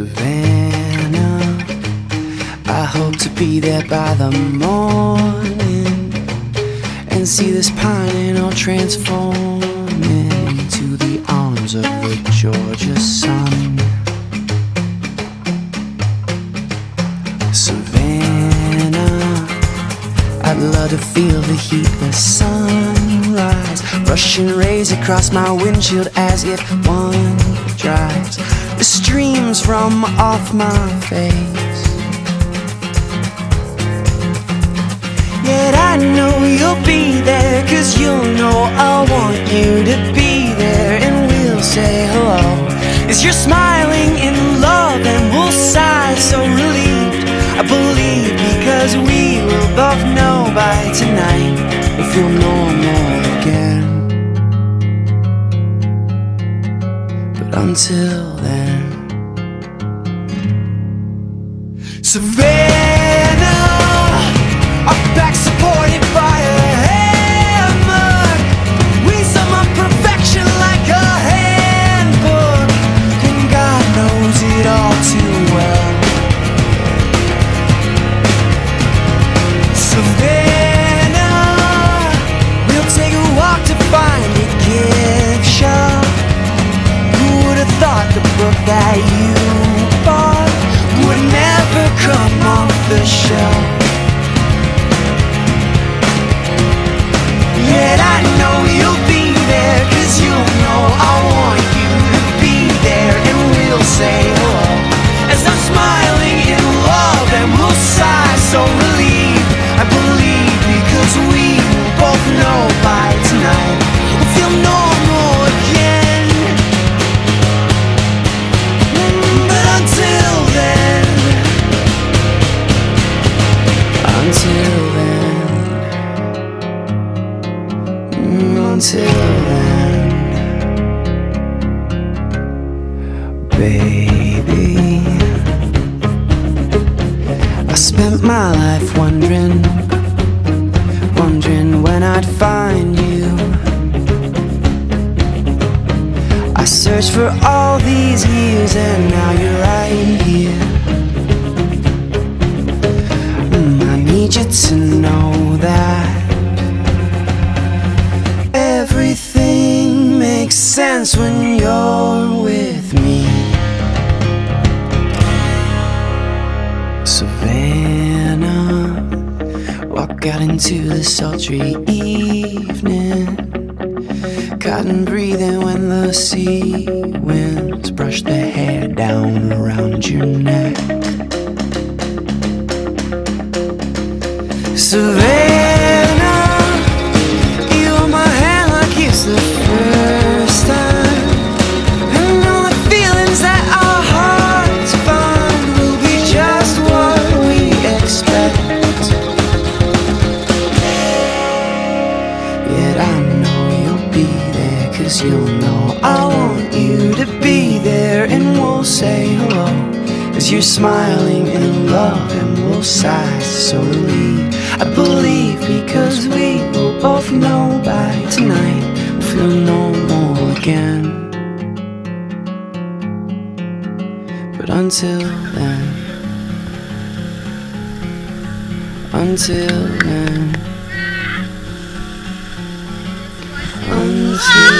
Savannah. I hope to be there by the morning and see this pining all transform into the arms of the Georgia sun. Savannah, I'd love to feel the heat, the sunrise, rushing rays across my windshield as if one drives the streams from off my face. Yet I know you'll be there, cause you'll know I want you to be there, and we'll say hello. As you're smiling in love, and we'll sigh so relieved. I believe because we will both know by tonight we'll feel normal again. But until then, Savannah, until then, baby. I spent my life wondering, wondering when I'd find you. I searched for all these years and now you're right here. Walk out into the sultry evening. Cotton breathing when the sea winds brush the hair down around your neck. Savannah, As you're smiling in love, and we'll sigh so relieved. I believe because we will both know by tonight we'll feel normal again. But until then, until then, until.